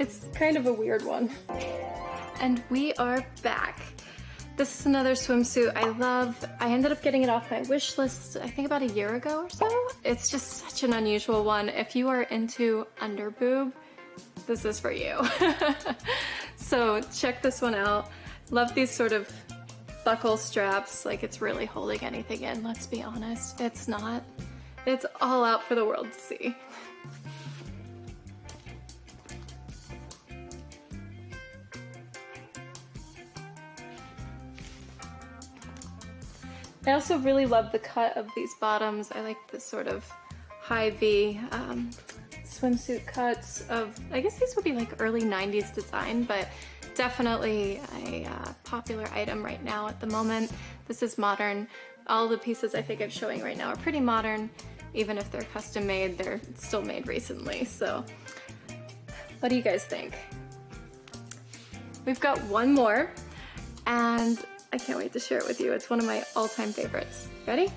It's kind of a weird one. And we are back. This is another swimsuit I love. I ended up getting it off my wish list, I think about a year ago or so. It's just such an unusual one. If you are into under boob, this is for you. so check this one out. Love these sort of buckle straps, like it's really holding anything in, let's be honest. It's not. It's all out for the world to see. I also really love the cut of these bottoms. I like the sort of high V um, swimsuit cuts of, I guess these would be like early 90s design, but definitely a uh, popular item right now at the moment. This is modern. All the pieces I think I'm showing right now are pretty modern. Even if they're custom made, they're still made recently. So what do you guys think? We've got one more and I can't wait to share it with you. It's one of my all-time favorites. Ready?